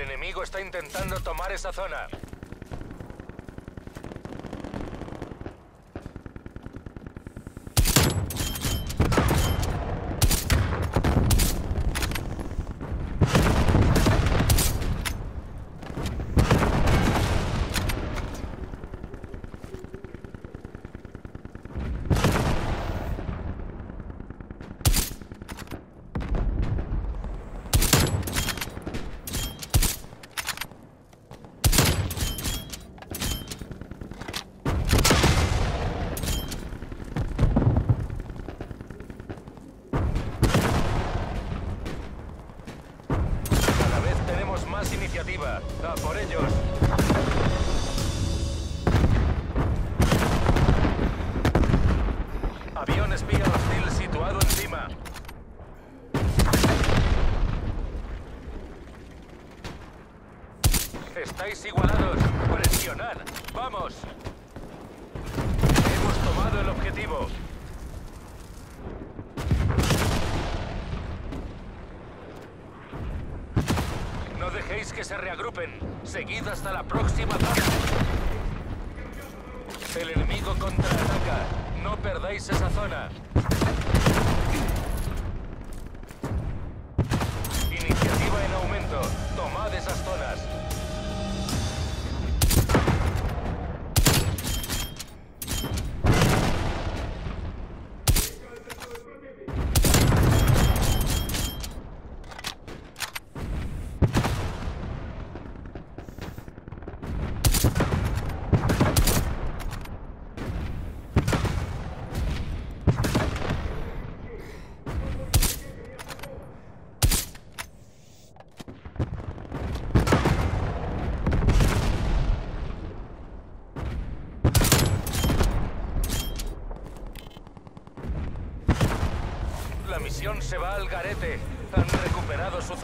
enemigo está intentando tomar esa zona. ¡A por ellos! Avión espía hostil situado encima. Estáis igualados. Presionad. Dejéis que se reagrupen. Seguid hasta la próxima zona. El enemigo contraataca. No perdáis esa zona. Iniciativa en aumento. Tomad esas zonas. La misión se va al garete. Han recuperado su.